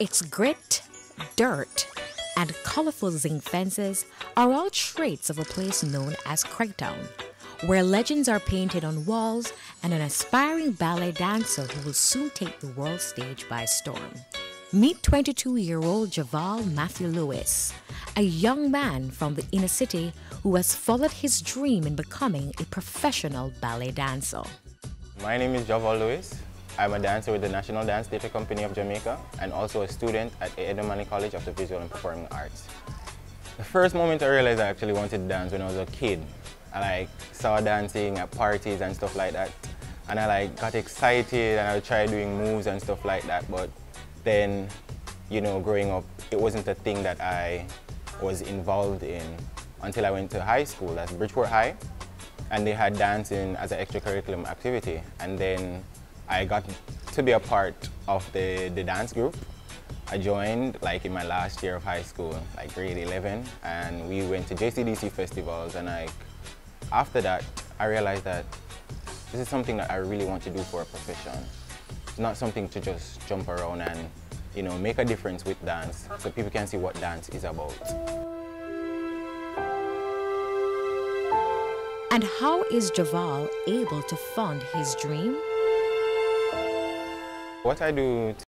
Its grit, dirt, and colorful zinc fences are all traits of a place known as Craigtown, where legends are painted on walls and an aspiring ballet dancer who will soon take the world stage by storm. Meet 22 year old Javal Matthew Lewis, a young man from the inner city who has followed his dream in becoming a professional ballet dancer. My name is Javal Lewis. I'm a dancer with the National Dance Theatre Company of Jamaica and also a student at Edna Manley College of the Visual and Performing Arts. The first moment I realized I actually wanted to dance when I was a kid. I like saw dancing at parties and stuff like that. And I like got excited and I try doing moves and stuff like that. But then, you know, growing up, it wasn't a thing that I was involved in until I went to high school, that's Bridgeport High. And they had dancing as an extracurriculum activity. And then I got to be a part of the, the dance group. I joined like in my last year of high school, like grade 11, and we went to JCDC festivals and like after that, I realized that this is something that I really want to do for a profession. It's not something to just jump around and you know, make a difference with dance so people can see what dance is about. And how is Javal able to fund his dream? What I do